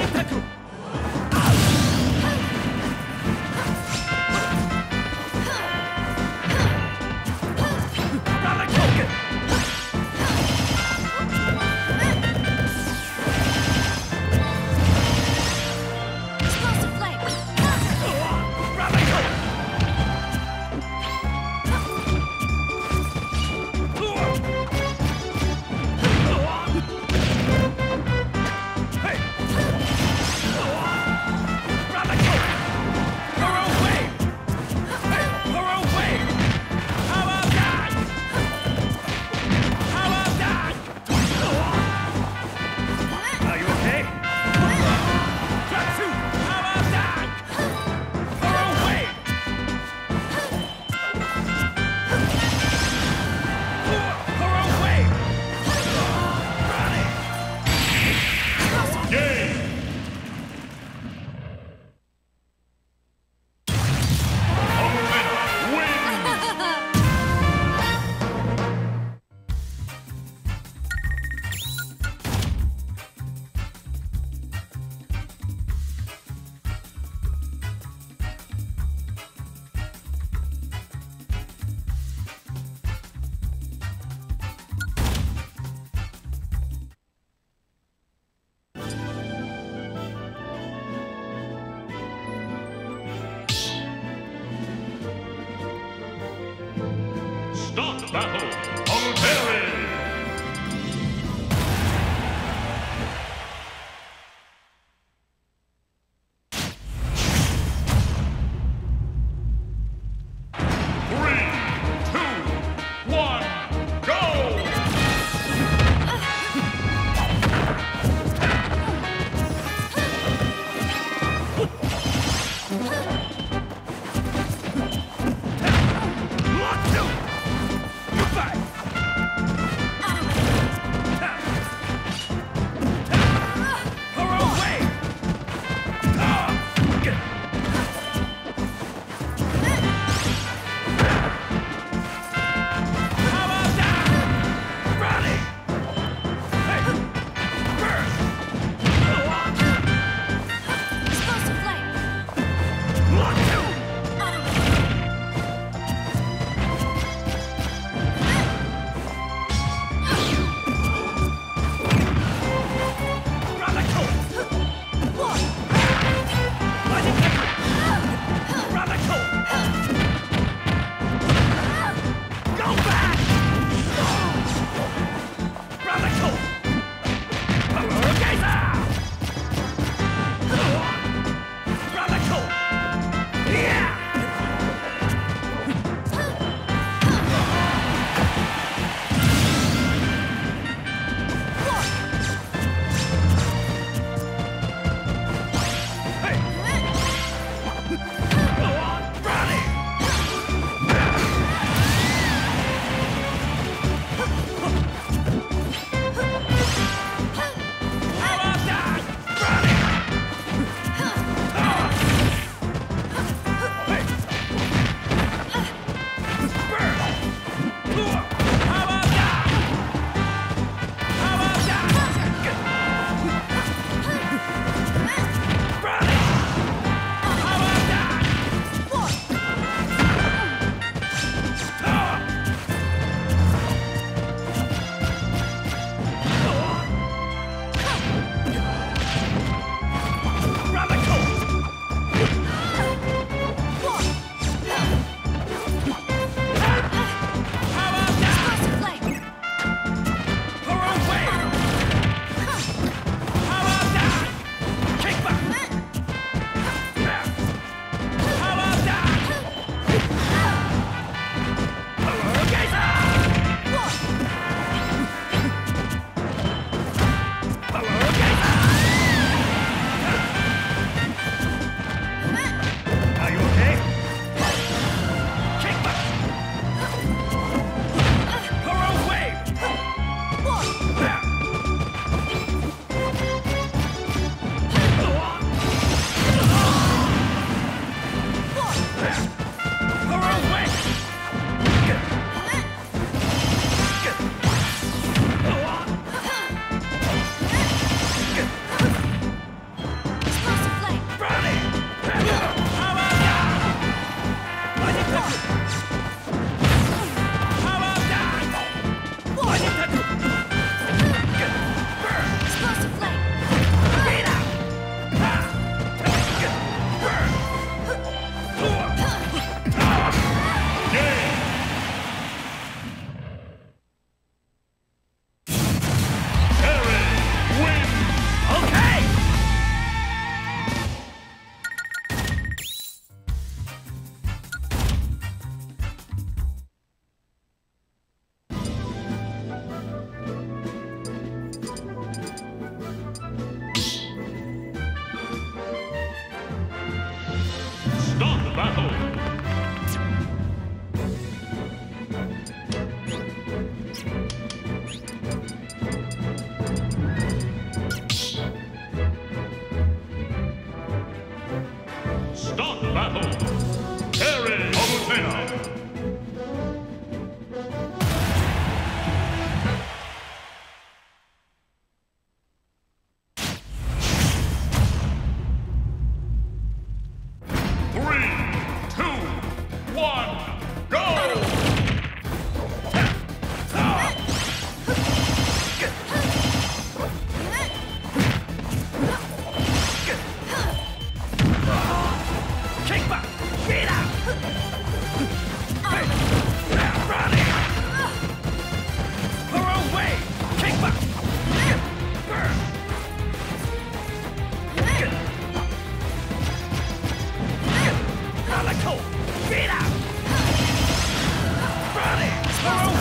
Explosive flame! Get out! Running! Throw